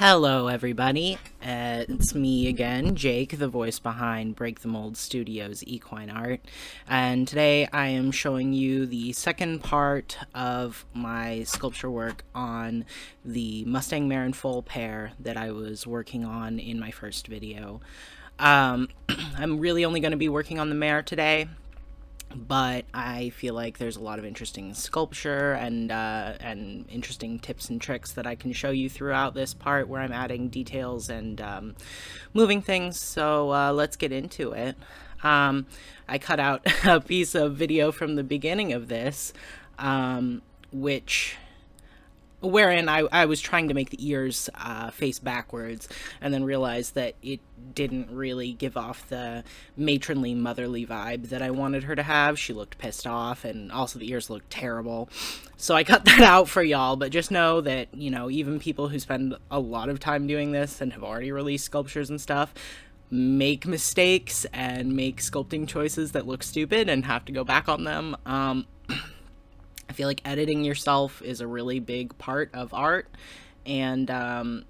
Hello, everybody. Uh, it's me again, Jake, the voice behind Break the Mold Studios Equine Art. And today I am showing you the second part of my sculpture work on the Mustang Mare and Foal pair that I was working on in my first video. Um, I'm really only going to be working on the mare today but I feel like there's a lot of interesting sculpture and uh, and interesting tips and tricks that I can show you throughout this part where I'm adding details and um, moving things. So uh, let's get into it. Um, I cut out a piece of video from the beginning of this, um, which wherein I, I was trying to make the ears uh, face backwards and then realized that it didn't really give off the matronly motherly vibe that I wanted her to have. She looked pissed off and also the ears looked terrible. So I cut that out for y'all, but just know that, you know, even people who spend a lot of time doing this and have already released sculptures and stuff make mistakes and make sculpting choices that look stupid and have to go back on them. Um, I feel like editing yourself is a really big part of art, and um,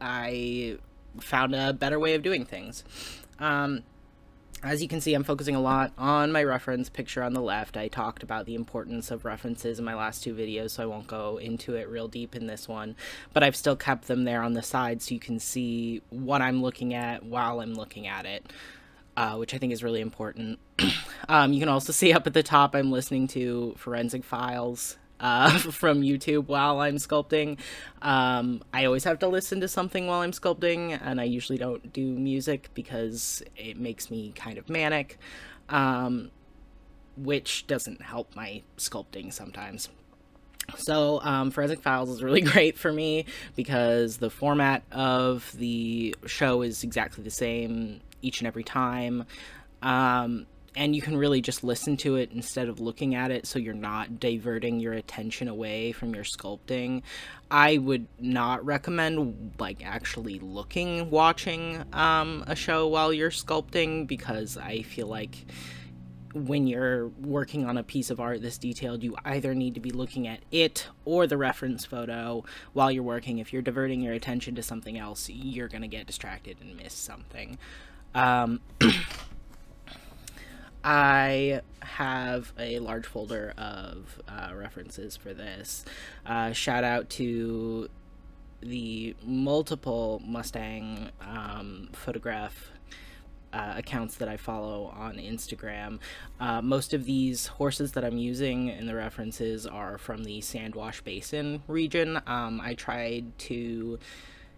I found a better way of doing things. Um, as you can see, I'm focusing a lot on my reference picture on the left. I talked about the importance of references in my last two videos, so I won't go into it real deep in this one. But I've still kept them there on the side so you can see what I'm looking at while I'm looking at it uh, which I think is really important. um, you can also see up at the top I'm listening to Forensic Files uh, from YouTube while I'm sculpting. Um, I always have to listen to something while I'm sculpting, and I usually don't do music because it makes me kind of manic, um, which doesn't help my sculpting sometimes. So, um, Forensic Files is really great for me because the format of the show is exactly the same each and every time. Um, and you can really just listen to it instead of looking at it so you're not diverting your attention away from your sculpting. I would not recommend like actually looking watching um, a show while you're sculpting because i feel like when you're working on a piece of art this detailed you either need to be looking at it or the reference photo while you're working. If you're diverting your attention to something else you're going to get distracted and miss something um, I have a large folder of uh, references for this. Uh, shout out to the multiple Mustang um, photograph uh, accounts that I follow on Instagram. Uh, most of these horses that I'm using in the references are from the Sand Wash Basin region. Um, I tried to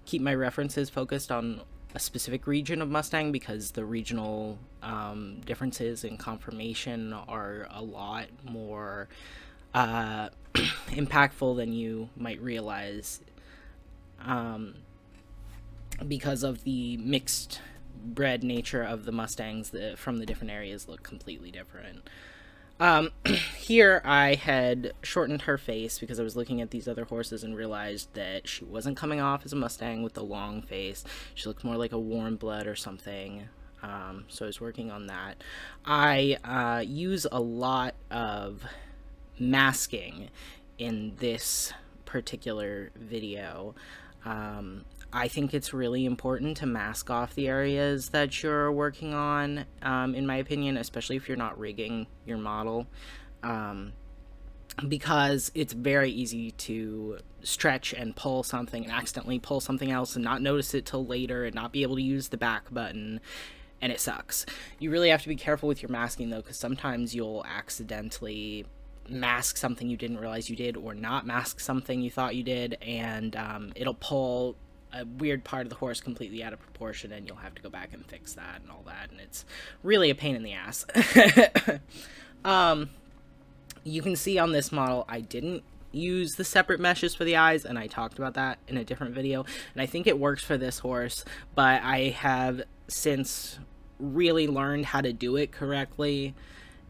keep my references focused on a specific region of Mustang because the regional um, differences in conformation are a lot more uh, impactful than you might realize um, because of the mixed bred nature of the Mustangs that from the different areas look completely different. Um, here I had shortened her face because I was looking at these other horses and realized that she wasn't coming off as a Mustang with the long face. She looked more like a warm blood or something. Um, so I was working on that. I uh, use a lot of masking in this particular video. Um, I think it's really important to mask off the areas that you're working on, um, in my opinion, especially if you're not rigging your model. Um, because it's very easy to stretch and pull something and accidentally pull something else and not notice it till later and not be able to use the back button and it sucks. You really have to be careful with your masking though because sometimes you'll accidentally mask something you didn't realize you did or not mask something you thought you did and um, it'll pull a weird part of the horse completely out of proportion and you'll have to go back and fix that and all that and it's really a pain in the ass. Um you can see on this model i didn't use the separate meshes for the eyes and i talked about that in a different video and i think it works for this horse but i have since really learned how to do it correctly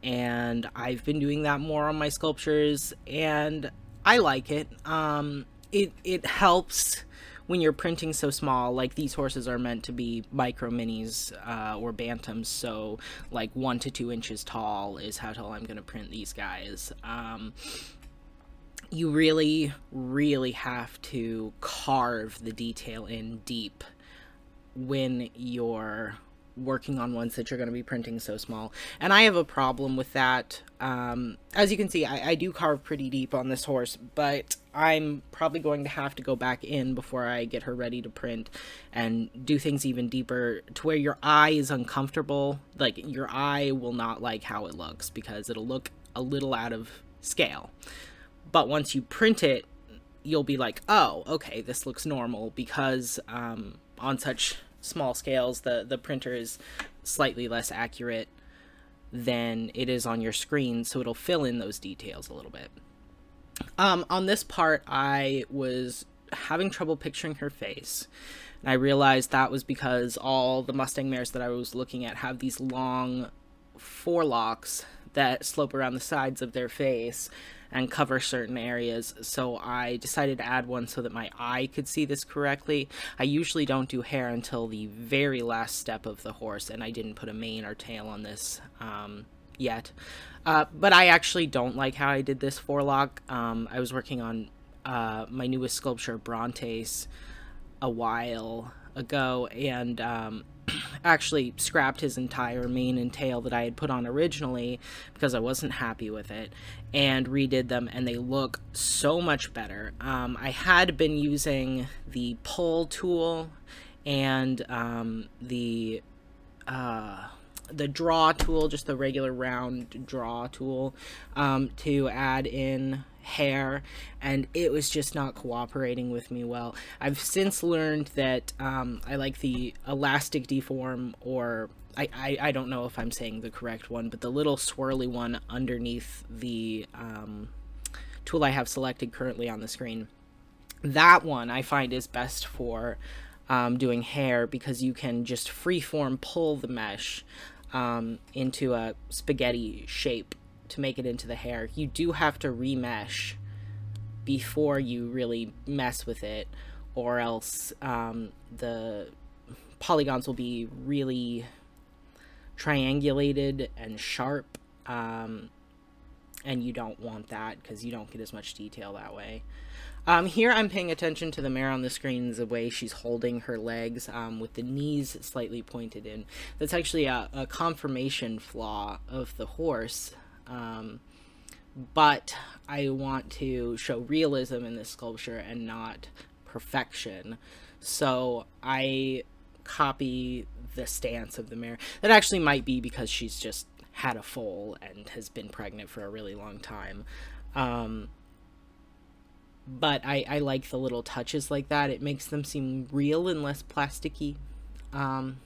and i've been doing that more on my sculptures and i like it. Um it it helps when you're printing so small, like these horses are meant to be micro minis uh, or bantams, so like one to two inches tall is how tall I'm going to print these guys. Um, you really, really have to carve the detail in deep when you're working on ones that you're going to be printing so small. And I have a problem with that. Um, as you can see, I, I, do carve pretty deep on this horse, but I'm probably going to have to go back in before I get her ready to print and do things even deeper to where your eye is uncomfortable. Like, your eye will not like how it looks because it'll look a little out of scale. But once you print it, you'll be like, oh, okay, this looks normal because um, on such small scales, the, the printer is slightly less accurate than it is on your screen, so it'll fill in those details a little bit. Um, on this part, I was having trouble picturing her face. And I realized that was because all the Mustang mares that I was looking at have these long forelocks that slope around the sides of their face and cover certain areas. So I decided to add one so that my eye could see this correctly. I usually don't do hair until the very last step of the horse, and I didn't put a mane or tail on this um, yet. Uh, but I actually don't like how I did this forelock. Um, I was working on uh, my newest sculpture, Brontes, a while ago, and um, actually scrapped his entire mane and tail that I had put on originally because I wasn't happy with it and redid them and they look so much better. Um, I had been using the pull tool and um, the uh, the draw tool, just the regular round draw tool, um, to add in hair, and it was just not cooperating with me well. I've since learned that um, I like the elastic deform, or I, I, I, don't know if I'm saying the correct one, but the little swirly one underneath the um, tool I have selected currently on the screen. That one I find is best for um, doing hair because you can just freeform pull the mesh um, into a spaghetti shape to make it into the hair. You do have to remesh before you really mess with it, or else um, the polygons will be really triangulated and sharp. Um, and you don't want that because you don't get as much detail that way. Um, here I'm paying attention to the mare on the screen, the way she's holding her legs um, with the knees slightly pointed in. That's actually a, a conformation flaw of the horse. Um, but I want to show realism in this sculpture and not perfection. So I copy the stance of the mare. That actually might be because she's just had a foal and has been pregnant for a really long time. Um, but I, I like the little touches like that. It makes them seem real and less plasticky. Um,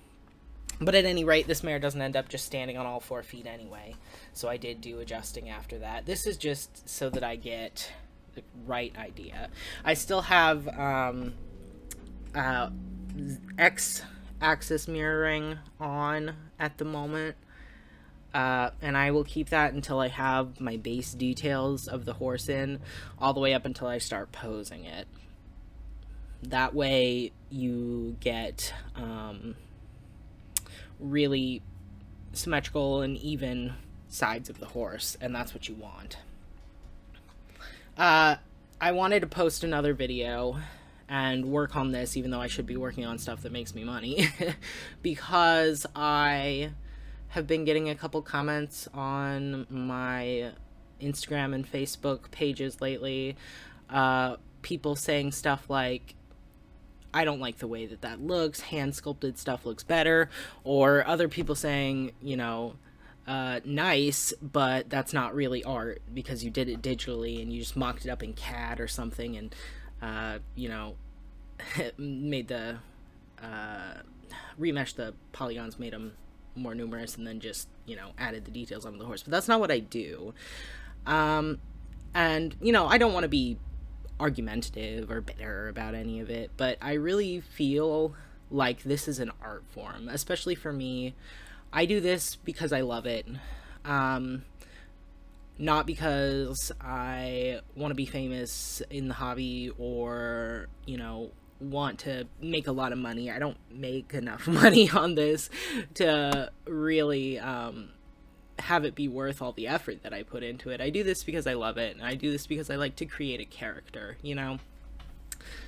but at any rate, this mare doesn't end up just standing on all four feet anyway. So I did do adjusting after that. This is just so that I get the right idea. I still have um, uh, X-axis mirroring on at the moment. Uh, and I will keep that until I have my base details of the horse in, all the way up until I start posing it. That way you get um, really symmetrical and even sides of the horse, and that's what you want. Uh, I wanted to post another video and work on this, even though I should be working on stuff that makes me money, because I have been getting a couple comments on my Instagram and Facebook pages lately. Uh, people saying stuff like, I don't like the way that that looks, hand sculpted stuff looks better, or other people saying, you know, uh, nice, but that's not really art because you did it digitally and you just mocked it up in CAD or something and, uh, you know, made the, uh, remesh the polygons, made them more numerous and then just you know added the details on the horse. But that's not what i do. Um and you know i don't want to be argumentative or bitter about any of it but i really feel like this is an art form especially for me. I do this because i love it. Um not because i want to be famous in the hobby or you know want to make a lot of money. I don't make enough money on this to really um, have it be worth all the effort that I put into it. I do this because I love it, and I do this because I like to create a character, you know?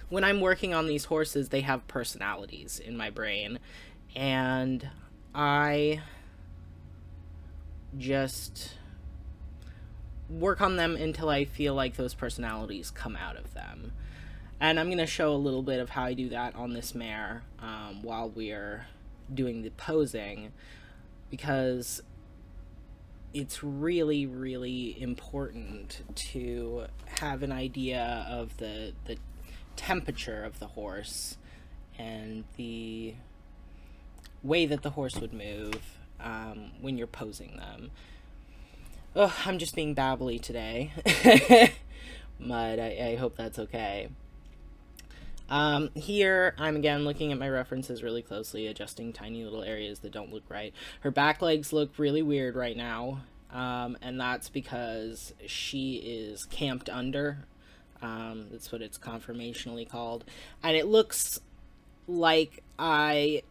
When I'm working on these horses, they have personalities in my brain, and I just work on them until I feel like those personalities come out of them. And I'm going to show a little bit of how I do that on this mare um, while we're doing the posing because it's really, really important to have an idea of the, the temperature of the horse and the way that the horse would move um, when you're posing them. Oh, I'm just being babbly today. but I, I hope that's okay. Um, here, I'm again looking at my references really closely, adjusting tiny little areas that don't look right. Her back legs look really weird right now, um, and that's because she is camped under. Um, that's what it's conformationally called. And it looks like I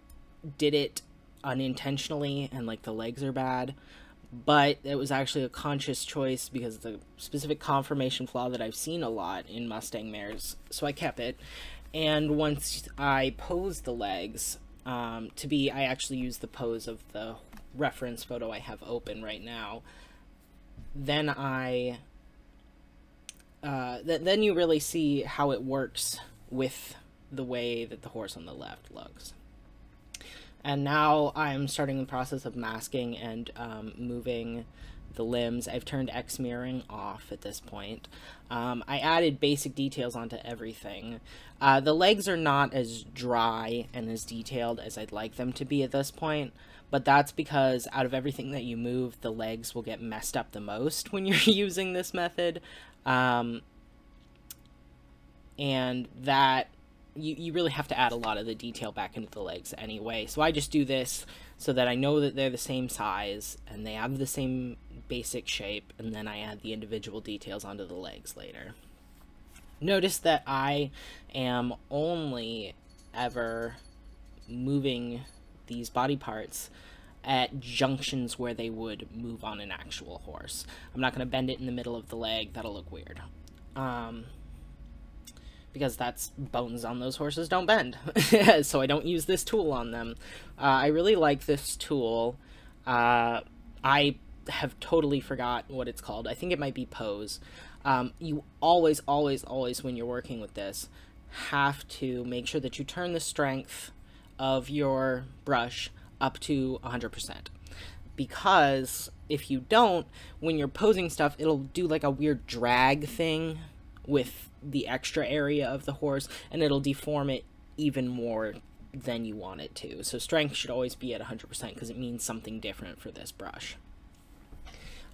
did it unintentionally and like the legs are bad but it was actually a conscious choice because the specific conformation flaw that I've seen a lot in Mustang mares. So I kept it. And once I pose the legs um, to be, I actually use the pose of the reference photo I have open right now. Then I, uh, th then you really see how it works with the way that the horse on the left looks. And now I'm starting the process of masking and um, moving the limbs. I've turned X mirroring off at this point. Um, I added basic details onto everything. Uh, the legs are not as dry and as detailed as I'd like them to be at this point, but that's because out of everything that you move, the legs will get messed up the most when you're using this method. Um, and that you, you really have to add a lot of the detail back into the legs anyway. So I just do this so that I know that they're the same size and they have the same basic shape, and then I add the individual details onto the legs later. Notice that I am only ever moving these body parts at junctions where they would move on an actual horse. I'm not going to bend it in the middle of the leg, that'll look weird. Um, because that's bones on those horses don't bend. so I don't use this tool on them. Uh, I really like this tool. Uh, I have totally forgot what it's called. I think it might be pose. Um, you always, always, always, when you're working with this, have to make sure that you turn the strength of your brush up to 100%. Because if you don't, when you're posing stuff, it'll do like a weird drag thing with the extra area of the horse and it'll deform it even more than you want it to. So strength should always be at 100% because it means something different for this brush.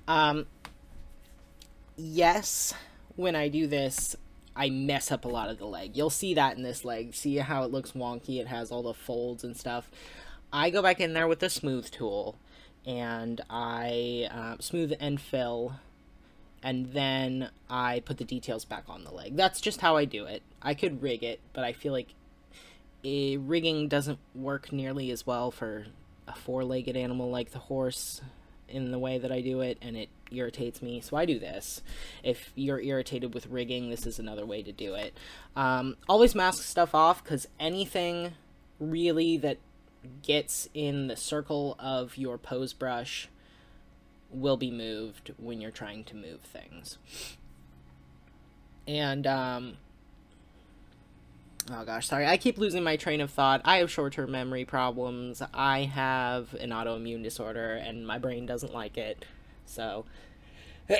Um, yes, when I do this, I mess up a lot of the leg. You'll see that in this leg. See how it looks wonky? It has all the folds and stuff. I go back in there with the smooth tool and I uh, smooth and fill and then I put the details back on the leg. That's just how I do it. I could rig it, but I feel like a rigging doesn't work nearly as well for a four-legged animal like the horse in the way that I do it, and it irritates me, so I do this. If you're irritated with rigging, this is another way to do it. Um, always mask stuff off, because anything really that gets in the circle of your pose brush will be moved when you're trying to move things. And, um, oh gosh, sorry, I keep losing my train of thought. I have short term memory problems. I have an autoimmune disorder, and my brain doesn't like it. So,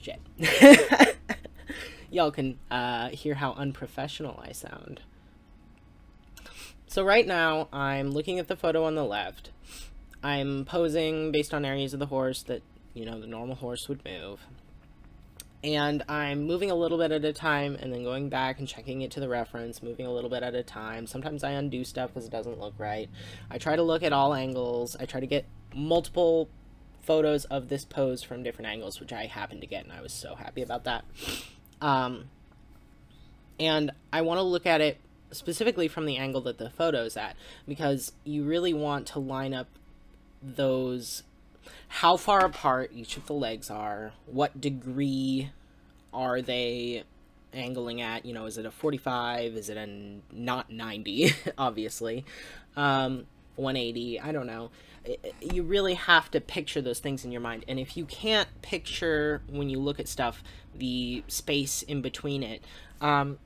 shit. Y'all can uh, hear how unprofessional I sound. So, right now, I'm looking at the photo on the left I'm posing based on areas of the horse that, you know, the normal horse would move. And I'm moving a little bit at a time and then going back and checking it to the reference, moving a little bit at a time. Sometimes I undo stuff because it doesn't look right. I try to look at all angles. I try to get multiple photos of this pose from different angles, which I happened to get, and I was so happy about that. Um, and I want to look at it specifically from the angle that the photo's at, because you really want to line up those how far apart each of the legs are, what degree are they angling at? You know, is it a 45? Is it a not 90, obviously? Um, 180, I don't know. You really have to picture those things in your mind. And if you can't picture, when you look at stuff, the space in between it, um,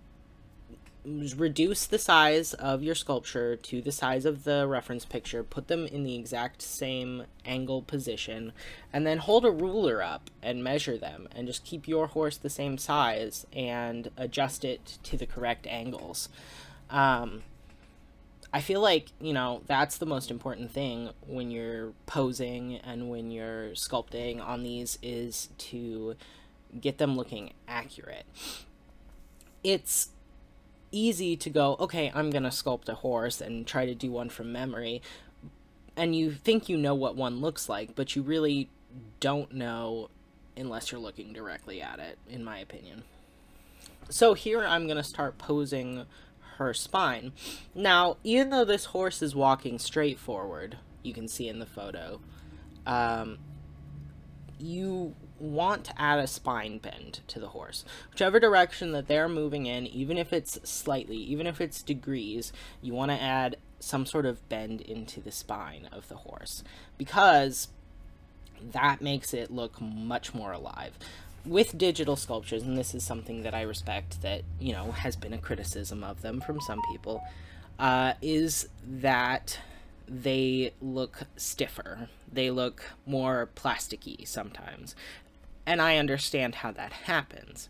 reduce the size of your sculpture to the size of the reference picture, put them in the exact same angle position, and then hold a ruler up and measure them, and just keep your horse the same size and adjust it to the correct angles. Um, I feel like, you know, that's the most important thing when you're posing and when you're sculpting on these is to get them looking accurate. It's easy to go, okay, I'm going to sculpt a horse and try to do one from memory. And you think you know what one looks like, but you really don't know unless you're looking directly at it, in my opinion. So here I'm going to start posing her spine. Now, even though this horse is walking straight forward, you can see in the photo, um, you want to add a spine bend to the horse. Whichever direction that they're moving in, even if it's slightly, even if it's degrees, you want to add some sort of bend into the spine of the horse because that makes it look much more alive. With digital sculptures, and this is something that I respect that, you know, has been a criticism of them from some people, uh, is that they look stiffer. They look more plasticky sometimes. And I understand how that happens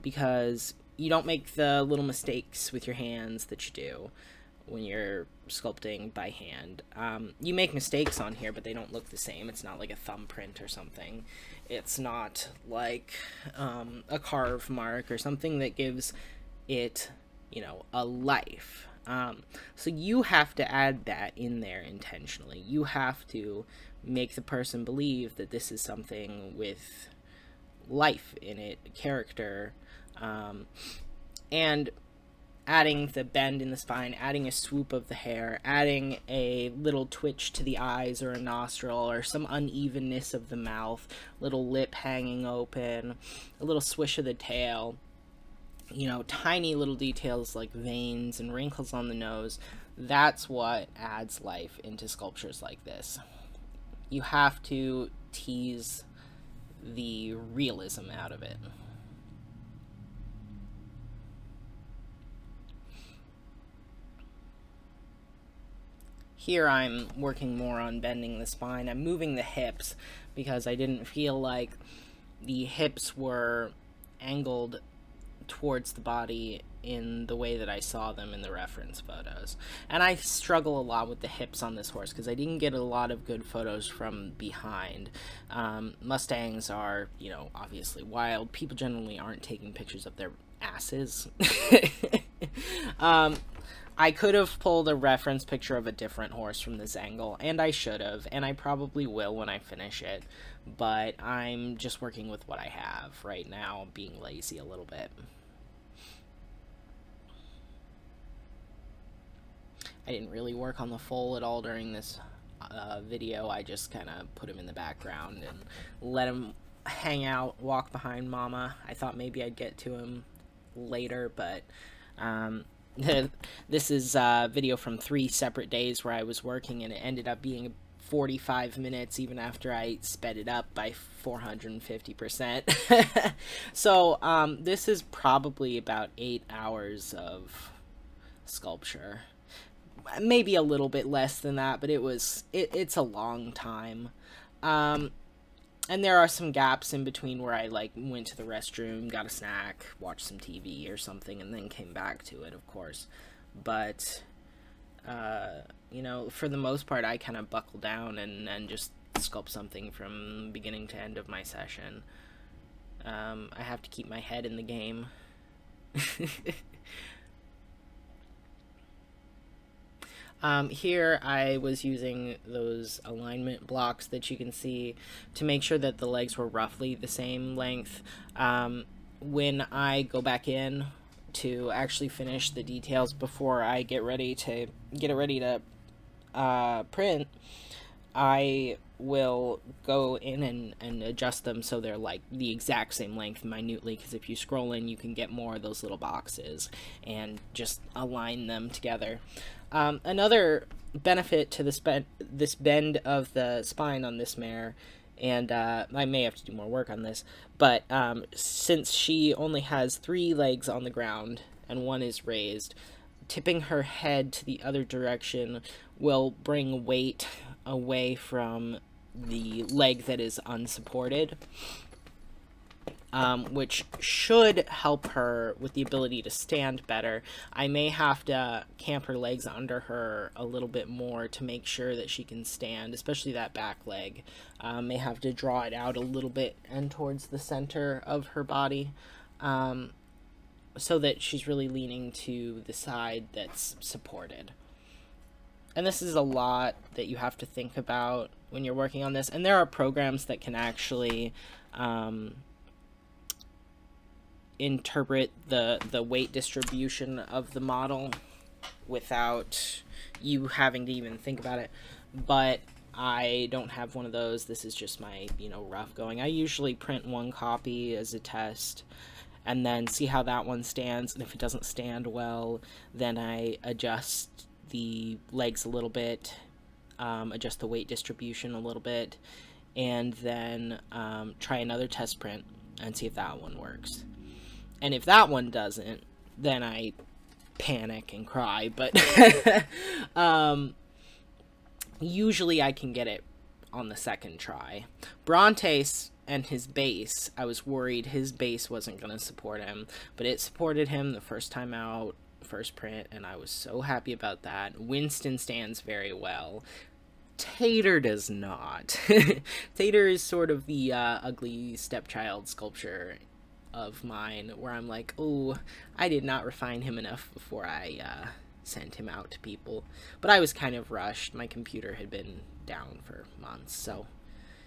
because you don't make the little mistakes with your hands that you do when you're sculpting by hand. Um, you make mistakes on here, but they don't look the same. It's not like a thumbprint or something. It's not like um, a carve mark or something that gives it, you know, a life. Um, so you have to add that in there intentionally. You have to make the person believe that this is something with life in it, character, um, and adding the bend in the spine, adding a swoop of the hair, adding a little twitch to the eyes or a nostril or some unevenness of the mouth, little lip hanging open, a little swish of the tail you know, tiny little details like veins and wrinkles on the nose, that's what adds life into sculptures like this. You have to tease the realism out of it. Here I'm working more on bending the spine. I'm moving the hips because I didn't feel like the hips were angled towards the body in the way that I saw them in the reference photos. And I struggle a lot with the hips on this horse because I didn't get a lot of good photos from behind. Um, Mustangs are, you know, obviously wild. People generally aren't taking pictures of their asses. um, I could have pulled a reference picture of a different horse from this angle, and I should have, and I probably will when I finish it, but I'm just working with what I have right now, being lazy a little bit. I didn't really work on the foal at all during this uh, video. I just kind of put him in the background and let him hang out, walk behind Mama. I thought maybe I'd get to him later, but um, this is a video from three separate days where I was working, and it ended up being 45 minutes even after I sped it up by 450%. so um, this is probably about eight hours of sculpture maybe a little bit less than that, but it was it, it's a long time. Um, and there are some gaps in between where I like went to the restroom, got a snack, watched some TV or something, and then came back to it, of course. But uh, you know, for the most part, I kind of buckle down and and just sculpt something from beginning to end of my session. Um, I have to keep my head in the game. Um, here I was using those alignment blocks that you can see to make sure that the legs were roughly the same length. Um, when I go back in to actually finish the details before I get ready to get it ready to uh, print, I will go in and, and adjust them so they're like the exact same length minutely because if you scroll in you can get more of those little boxes and just align them together. Um, another benefit to this, be- this bend of the spine on this mare and uh, I may have to do more work on this, but um, since she only has three legs on the ground and one is raised, tipping her head to the other direction will bring weight away from the leg that is unsupported, um, which should help her with the ability to stand better. I may have to camp her legs under her a little bit more to make sure that she can stand, especially that back leg. Um, may have to draw it out a little bit and towards the center of her body. Um, so that she's really leaning to the side that's supported and this is a lot that you have to think about when you're working on this. And there are programs that can actually um, interpret the the weight distribution of the model without you having to even think about it. But I don't have one of those. This is just my, you know, rough going. I usually print one copy as a test and then see how that one stands. And if it doesn't stand well, then I adjust the legs a little bit, um, adjust the weight distribution a little bit, and then um, try another test print and see if that one works. And if that one doesn't, then I panic and cry. But um, usually I can get it on the second try. Brontes and his base, I was worried his base wasn't going to support him, but it supported him the first time out first print, and I was so happy about that. Winston stands very well. Tater does not. Tater is sort of the uh, ugly stepchild sculpture of mine, where I'm like, oh, I did not refine him enough before I uh, sent him out to people. But I was kind of rushed. My computer had been down for months, so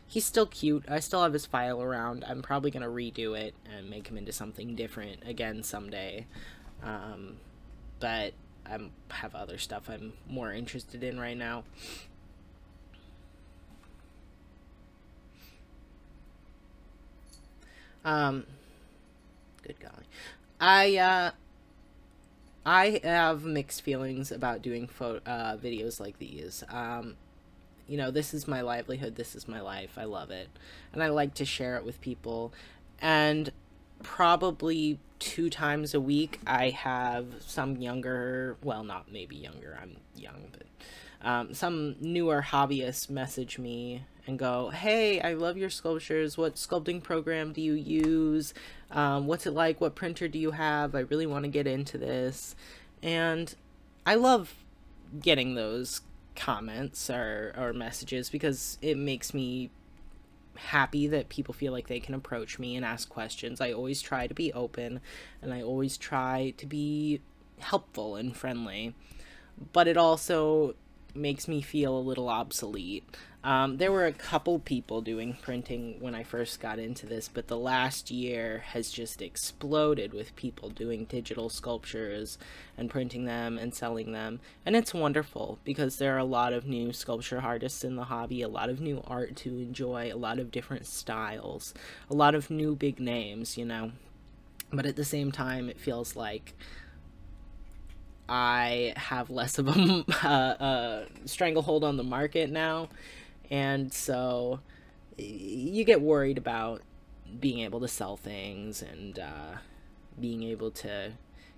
he's still cute. I still have his file around. I'm probably going to redo it and make him into something different again someday. Um, but I have other stuff I'm more interested in right now. Um, good golly. I, uh, I have mixed feelings about doing uh, videos like these. Um, you know, this is my livelihood, this is my life, I love it. And I like to share it with people. And probably two times a week I have some younger, well, not maybe younger, I'm young, but um, some newer hobbyists message me and go, hey, I love your sculptures. What sculpting program do you use? Um, what's it like? What printer do you have? I really want to get into this. And I love getting those comments or, or messages because it makes me happy that people feel like they can approach me and ask questions. I always try to be open and I always try to be helpful and friendly. But it also makes me feel a little obsolete. Um, there were a couple people doing printing when I first got into this, but the last year has just exploded with people doing digital sculptures and printing them and selling them. And it's wonderful because there are a lot of new sculpture artists in the hobby, a lot of new art to enjoy, a lot of different styles, a lot of new big names, you know. But at the same time, it feels like I have less of a, uh, uh, stranglehold on the market now, and so you get worried about being able to sell things and uh, being able to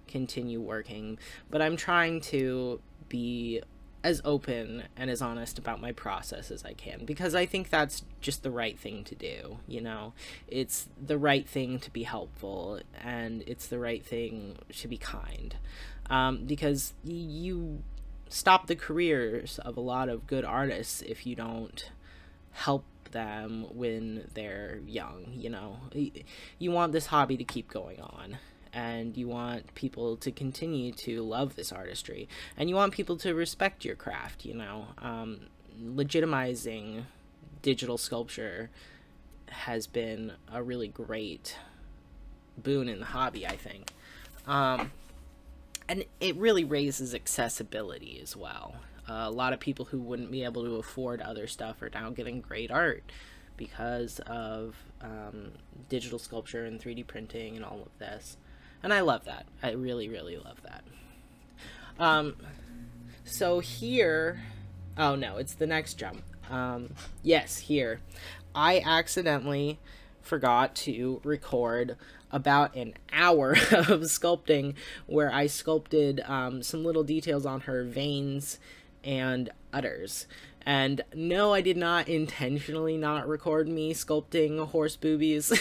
continue working. But I'm trying to be as open and as honest about my process as I can because I think that's just the right thing to do, you know. It's the right thing to be helpful and it's the right thing to be kind um, because you stop the careers of a lot of good artists if you don't help them when they're young you know? You want this hobby to keep going on and you want people to continue to love this artistry and you want people to respect your craft you know? Um, legitimizing digital sculpture has been a really great boon in the hobby i think. Um, and it really raises accessibility as well. Uh, a lot of people who wouldn't be able to afford other stuff are now getting great art because of um, digital sculpture and 3D printing and all of this. And I love that. I really, really love that. Um, so here, oh no, it's the next jump. Um, yes, here. I accidentally forgot to record about an hour of sculpting where I sculpted um, some little details on her veins and udders. And no, I did not intentionally not record me sculpting horse boobies.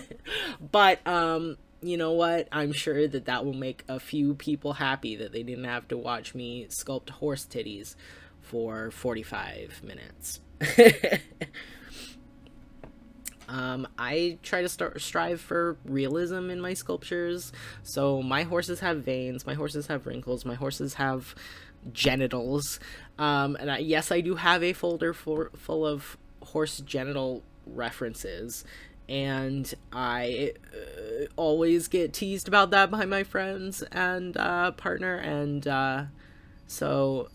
but, um, you know what? I'm sure that that will make a few people happy that they didn't have to watch me sculpt horse titties for 45 minutes. um, I try to start, strive for realism in my sculptures. So my horses have veins, my horses have wrinkles, my horses have genitals. Um, and I, yes, I do have a folder for, full of horse genital references. And I uh, always get teased about that by my friends and uh, partner. And uh, so.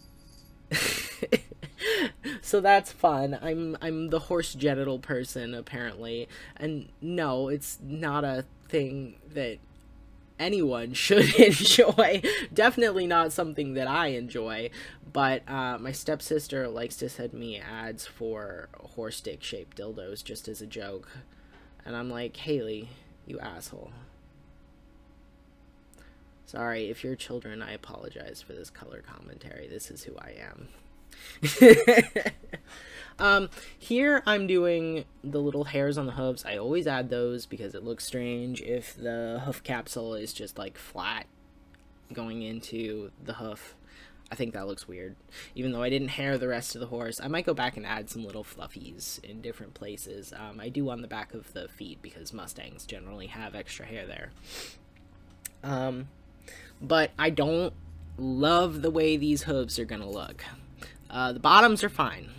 so that's fun. I'm I'm the horse genital person apparently. And no, it's not a thing that anyone should enjoy. Definitely not something that I enjoy. But uh, my stepsister likes to send me ads for horse dick shaped dildos just as a joke. And I'm like, Haley, you asshole. Sorry, if you're children, I apologize for this color commentary. This is who I am. um, here I'm doing the little hairs on the hooves. I always add those because it looks strange if the hoof capsule is just like flat going into the hoof. I think that looks weird. Even though I didn't hair the rest of the horse, I might go back and add some little fluffies in different places. Um, I do on the back of the feet because Mustangs generally have extra hair there. Um, but I don't love the way these hooves are gonna look. Uh, the bottoms are fine,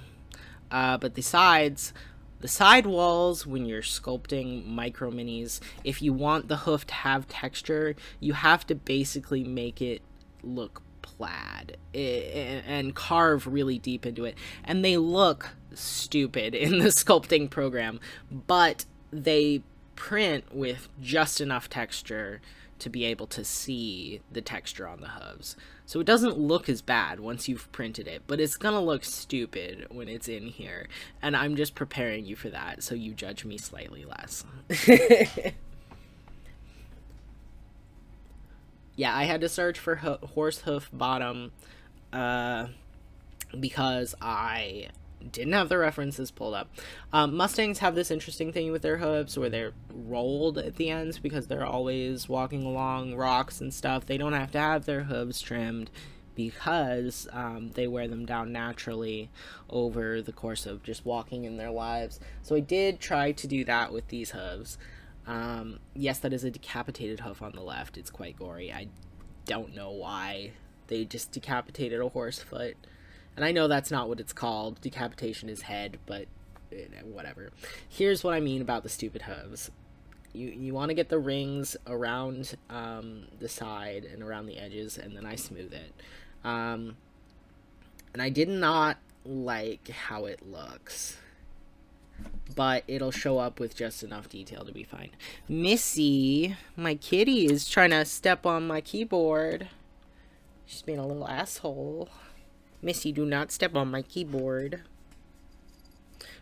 uh, but the sides, the side walls, when you're sculpting micro minis, if you want the hoof to have texture, you have to basically make it look plaid and carve really deep into it. And they look stupid in the sculpting program, but they print with just enough texture to be able to see the texture on the hooves. So it doesn't look as bad once you've printed it, but it's gonna look stupid when it's in here. And I'm just preparing you for that, so you judge me slightly less. yeah, I had to search for ho horse hoof bottom uh, because I didn't have the references pulled up. Um, Mustangs have this interesting thing with their hooves where they're rolled at the ends because they're always walking along rocks and stuff. They don't have to have their hooves trimmed because um, they wear them down naturally over the course of just walking in their lives. So I did try to do that with these hooves. Um, yes, that is a decapitated hoof on the left. It's quite gory. I don't know why they just decapitated a horse foot. And I know that's not what it's called. Decapitation is head, but eh, whatever. Here's what I mean about the stupid hooves. You, you want to get the rings around um, the side and around the edges, and then I smooth it. Um, and I did not like how it looks. But it'll show up with just enough detail to be fine. Missy, my kitty, is trying to step on my keyboard. She's being a little asshole. Missy, do not step on my keyboard.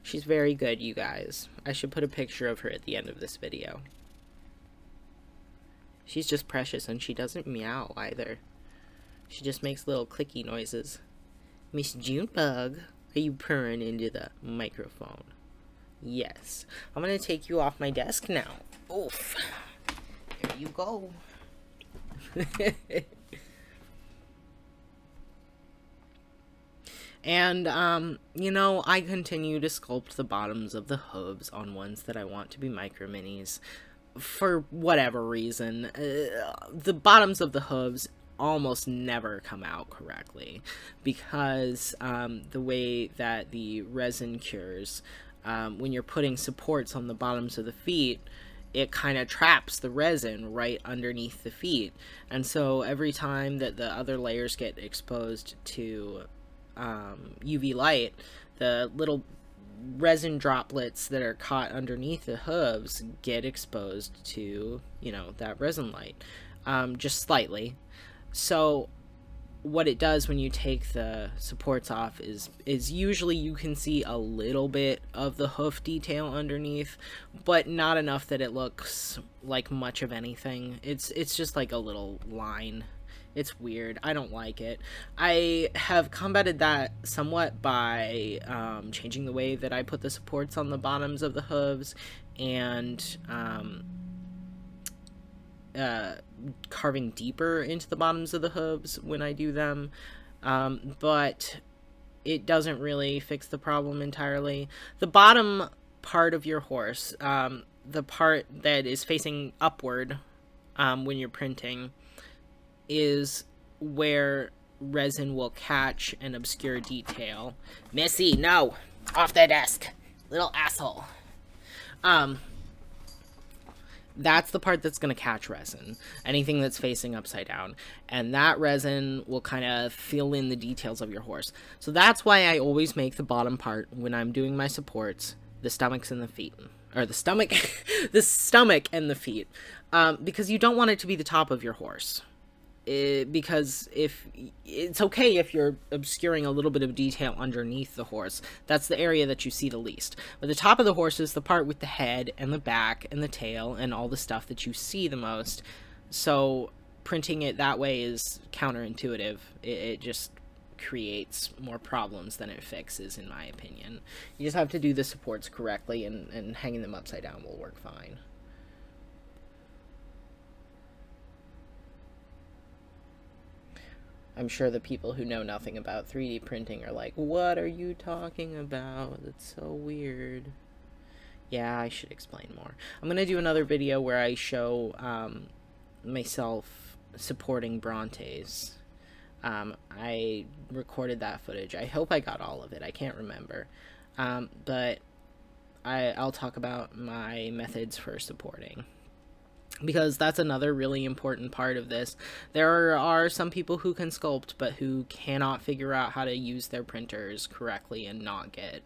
She's very good, you guys. I should put a picture of her at the end of this video. She's just precious, and she doesn't meow either. She just makes little clicky noises. Miss Junebug, are you purring into the microphone? Yes. I'm gonna take you off my desk now. Oof. There you go. And, um, you know, I continue to sculpt the bottoms of the hooves on ones that I want to be micro minis for whatever reason. Uh, the bottoms of the hooves almost never come out correctly because um, the way that the resin cures, um, when you're putting supports on the bottoms of the feet, it kind of traps the resin right underneath the feet. And so every time that the other layers get exposed to um, UV light, the little resin droplets that are caught underneath the hooves get exposed to, you know, that resin light, um, just slightly. So what it does when you take the supports off is is usually you can see a little bit of the hoof detail underneath but not enough that it looks like much of anything it's it's just like a little line it's weird. I don't like it. I have combated that somewhat by um, changing the way that i put the supports on the bottoms of the hooves and um, uh, carving deeper into the bottoms of the hooves when I do them, um, but it doesn't really fix the problem entirely. The bottom part of your horse, um, the part that is facing upward um, when you're printing, is where resin will catch an obscure detail. Missy, no! Off the desk! Little asshole. Um, that's the part that's going to catch resin anything that's facing upside down and that resin will kind of fill in the details of your horse so that's why i always make the bottom part when i'm doing my supports the stomachs and the feet or the stomach the stomach and the feet um, because you don't want it to be the top of your horse because if it's okay if you're obscuring a little bit of detail underneath the horse. That's the area that you see the least. But the top of the horse is the part with the head and the back and the tail and all the stuff that you see the most. So printing it that way is counterintuitive. It, it just creates more problems than it fixes in my opinion. You just have to do the supports correctly and, and hanging them upside down will work fine I'm sure the people who know nothing about 3D printing are like, what are you talking about? That's so weird. Yeah, I should explain more. I'm going to do another video where I show um, myself supporting Brontes. Um, I recorded that footage. I hope I got all of it. I can't remember. Um, but I, I'll talk about my methods for supporting because that's another really important part of this. There are some people who can sculpt but who cannot figure out how to use their printers correctly and not get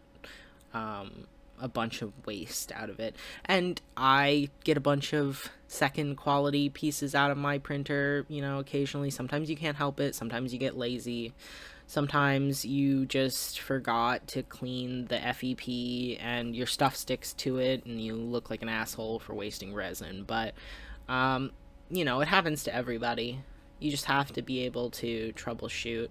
um, a bunch of waste out of it. And I get a bunch of second quality pieces out of my printer, you know, occasionally. Sometimes you can't help it, sometimes you get lazy. Sometimes you just forgot to clean the FEP and your stuff sticks to it and you look like an asshole for wasting resin. But, um, you know, it happens to everybody. You just have to be able to troubleshoot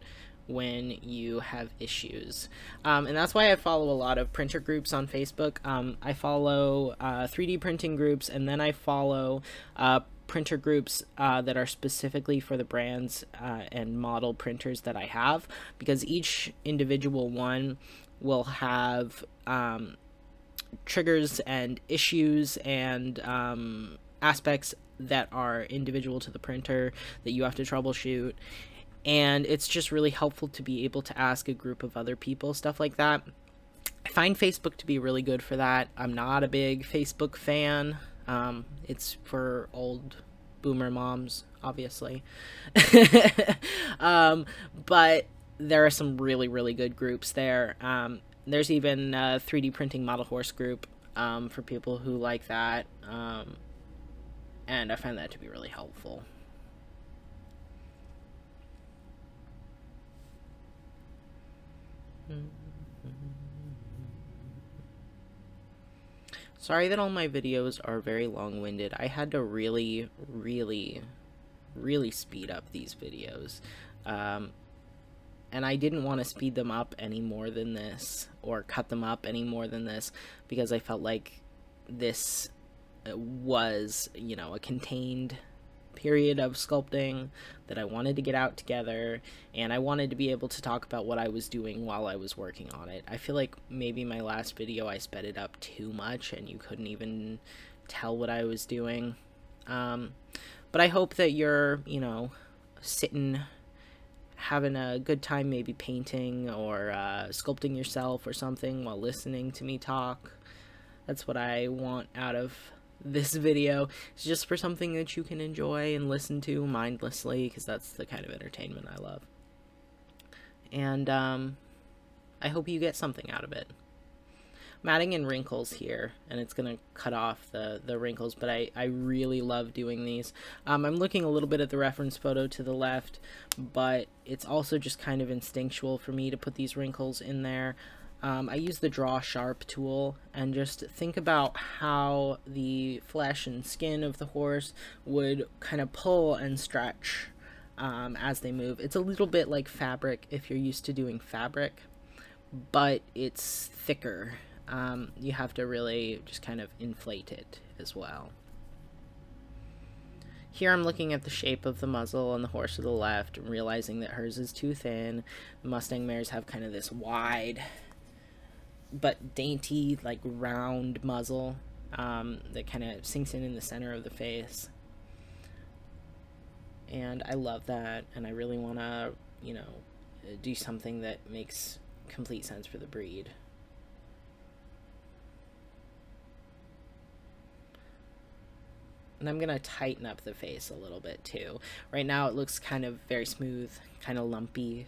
when you have issues. Um, and that's why I follow a lot of printer groups on Facebook. Um, I follow uh, 3D printing groups and then I follow uh, printer groups uh, that are specifically for the brands uh, and model printers that I have because each individual one will have um, triggers and issues and um, aspects that are individual to the printer that you have to troubleshoot and it's just really helpful to be able to ask a group of other people stuff like that I find Facebook to be really good for that. I'm not a big Facebook fan. Um, it's for old boomer moms, obviously. um, but there are some really, really good groups there. Um, there's even a 3D printing model horse group um, for people who like that. Um, and I find that to be really helpful. Mm-hmm. Sorry that all my videos are very long-winded. I had to really, really, really speed up these videos. Um, and I didn't want to speed them up any more than this, or cut them up any more than this, because I felt like this was, you know, a contained period of sculpting that I wanted to get out together, and I wanted to be able to talk about what I was doing while I was working on it. I feel like maybe my last video I sped it up too much and you couldn't even tell what I was doing. Um, but I hope that you're, you know, sitting having a good time maybe painting or uh, sculpting yourself or something while listening to me talk. That's what I want out of this video is just for something that you can enjoy and listen to mindlessly because that's the kind of entertainment I love. And um, I hope you get something out of it. I'm adding in wrinkles here, and it's going to cut off the, the wrinkles, but I, I really love doing these. Um, I'm looking a little bit at the reference photo to the left, but it's also just kind of instinctual for me to put these wrinkles in there. Um, I use the draw sharp tool and just think about how the flesh and skin of the horse would kind of pull and stretch um, as they move. It's a little bit like fabric if you're used to doing fabric, but it's thicker um, you have to really just kind of inflate it as well. Here I'm looking at the shape of the muzzle on the horse to the left realizing that hers is too thin. The Mustang mares have kind of this wide but dainty, like round muzzle um, that kind of sinks in in the center of the face. And I love that, and I really want to, you know, do something that makes complete sense for the breed. And I'm going to tighten up the face a little bit too. Right now it looks kind of very smooth, kind of lumpy,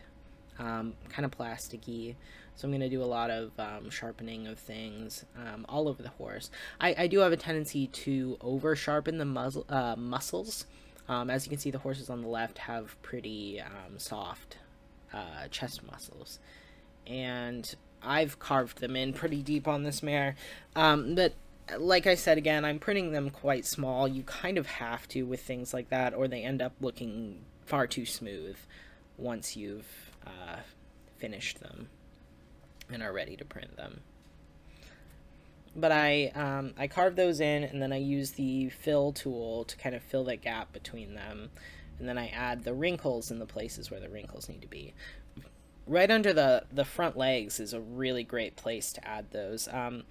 um, kind of plasticky. So I'm going to do a lot of um, sharpening of things um, all over the horse. I, I, do have a tendency to over sharpen the muzzle, uh, muscles. Um, as you can see, the horses on the left have pretty um, soft uh, chest muscles. And I've carved them in pretty deep on this mare. Um, but like I said again, I'm printing them quite small. You kind of have to with things like that, or they end up looking far too smooth once you've uh, finished them and are ready to print them. But I um, I carve those in, and then I use the fill tool to kind of fill that gap between them, and then I add the wrinkles in the places where the wrinkles need to be. Right under the the front legs is a really great place to add those. Um,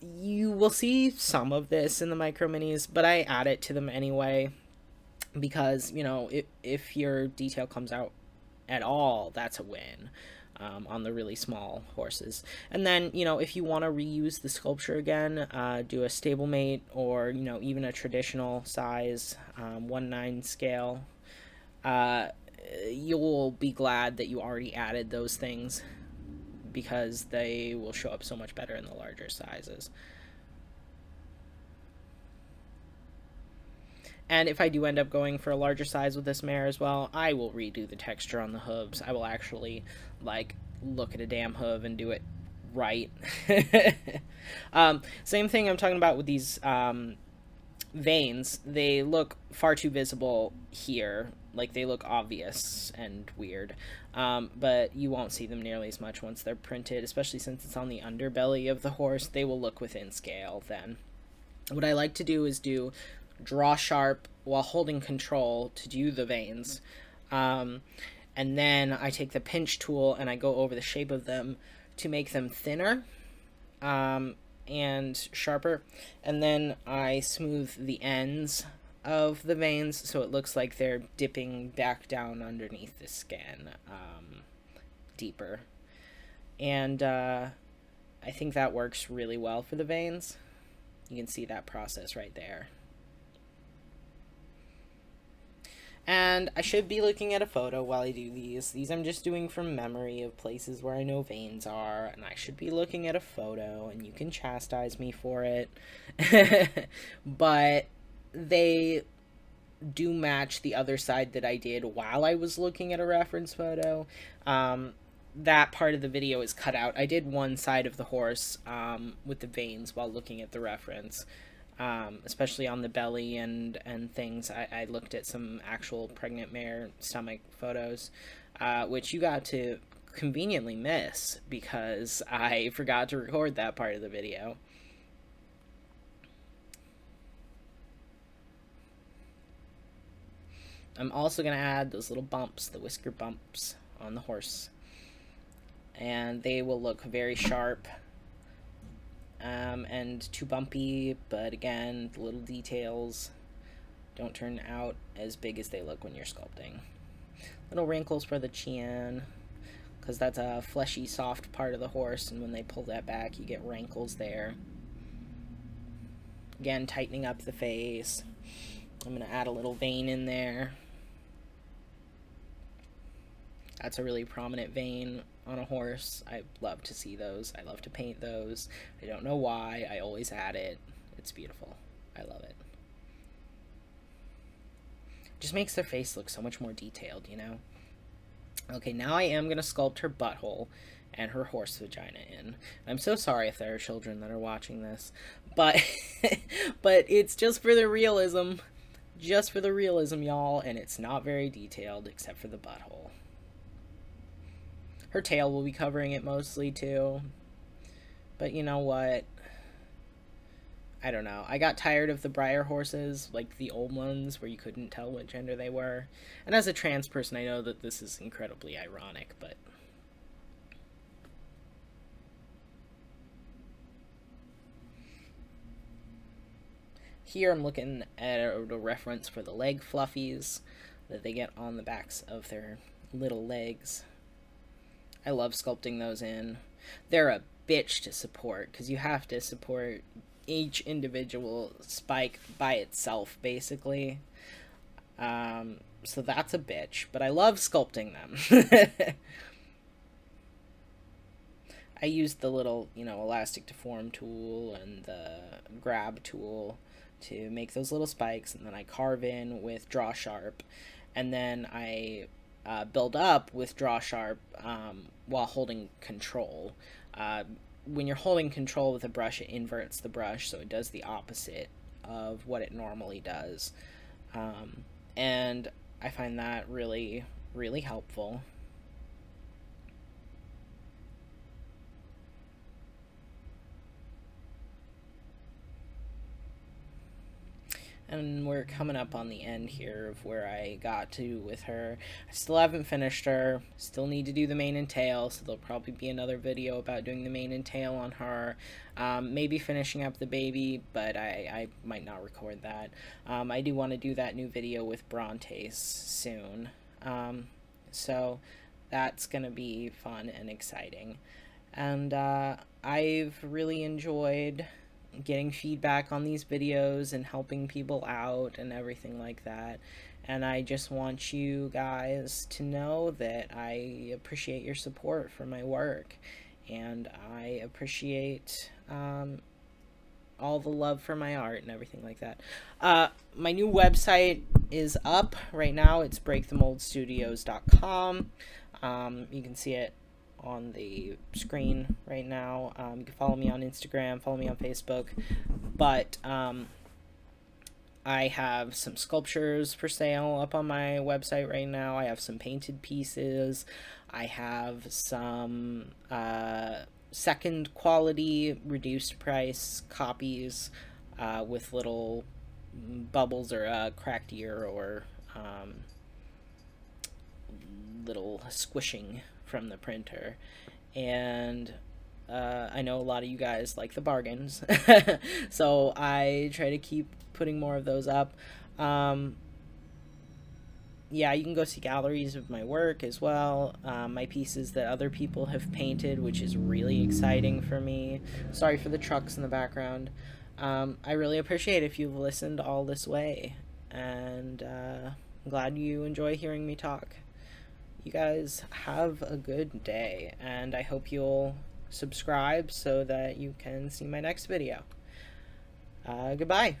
you will see some of this in the micro minis, but I add it to them anyway because, you know, if, if your detail comes out at all, that's a win. Um, on the really small horses. And then, you know, if you want to reuse the sculpture again, uh, do a stablemate or, you know, even a traditional size um, 1 9 scale, uh, you'll be glad that you already added those things because they will show up so much better in the larger sizes. And if I do end up going for a larger size with this mare as well, I will redo the texture on the hooves. I will actually, like, look at a damn hoof and do it right. um, same thing I'm talking about with these um, veins. They look far too visible here. Like, they look obvious and weird um, but you won't see them nearly as much once they're printed, especially since it's on the underbelly of the horse. They will look within scale then. What I like to do is do draw sharp while holding control to do the veins. Um, and then I take the pinch tool and I go over the shape of them to make them thinner um, and sharper. And then I smooth the ends of the veins so it looks like they're dipping back down underneath the skin um, deeper. And uh, I think that works really well for the veins. You can see that process right there. And I should be looking at a photo while I do these. These I'm just doing from memory of places where I know veins are. And I should be looking at a photo, and you can chastise me for it. but they do match the other side that I did while I was looking at a reference photo. Um, that part of the video is cut out. I did one side of the horse um, with the veins while looking at the reference, um, especially on the belly and, and things. I, I looked at some actual pregnant mare stomach photos, uh, which you got to conveniently miss because I forgot to record that part of the video. I'm also going to add those little bumps, the whisker bumps on the horse. And they will look very sharp um, and too bumpy, but again, the little details don't turn out as big as they look when you're sculpting. Little wrinkles for the chin, because that's a fleshy, soft part of the horse, and when they pull that back, you get wrinkles there. Again, tightening up the face. I'm going to add a little vein in there. That's a really prominent vein on a horse. I love to see those. I love to paint those. I don't know why. I always add it. It's beautiful. I love it. Just makes their face look so much more detailed, you know? Okay, now I am going to sculpt her butthole and her horse vagina in. I'm so sorry if there are children that are watching this, but but it's just for the realism. Just for the realism, y'all, and it's not very detailed except for the butthole. Her tail will be covering it mostly too. But you know what? I don't know. I got tired of the Breyer horses, like the old ones where you couldn't tell what gender they were. And as a trans person, I know that this is incredibly ironic, but. Here I'm looking at a reference for the leg fluffies that they get on the backs of their little legs. I love sculpting those in. They're a bitch to support because you have to support each individual spike by itself, basically. Um, so that's a bitch, but I love sculpting them. I used the little, you know, elastic deform tool and the grab tool to make those little spikes, and then I carve in with draw sharp, and then I uh, build up with draw sharp um, while holding control. Uh, when you're holding control with a brush, it inverts the brush, so it does the opposite of what it normally does. Um, and I find that really, really helpful. And we're coming up on the end here of where I got to with her. I still haven't finished her, still need to do the mane and tail, so there'll probably be another video about doing the mane and tail on her. Um, maybe finishing up the baby, but I, I might not record that. Um, I do want to do that new video with Brontes soon, um, so that's going to be fun and exciting. And uh, I've really enjoyed getting feedback on these videos and helping people out and everything like that. And I just want you guys to know that I appreciate your support for my work. And I appreciate um, all the love for my art and everything like that. Uh, my new website is up right now. It's breakthemoldstudios.com. Um, you can see it on the screen right now. Um, you can follow me on Instagram, follow me on Facebook. But um, I have some sculptures for sale up on my website right now. I have some painted pieces. I have some uh, second quality, reduced price copies uh, with little bubbles or a cracked ear or um, little squishing from the printer. And uh, I know a lot of you guys like the bargains, so I try to keep putting more of those up. Um, yeah, you can go see galleries of my work as well. Um, my pieces that other people have painted, which is really exciting for me. Sorry for the trucks in the background. Um, I really appreciate if you've listened all this way, and uh, I'm glad you enjoy hearing me talk you guys have a good day, and I hope you'll subscribe so that you can see my next video. Uh, goodbye.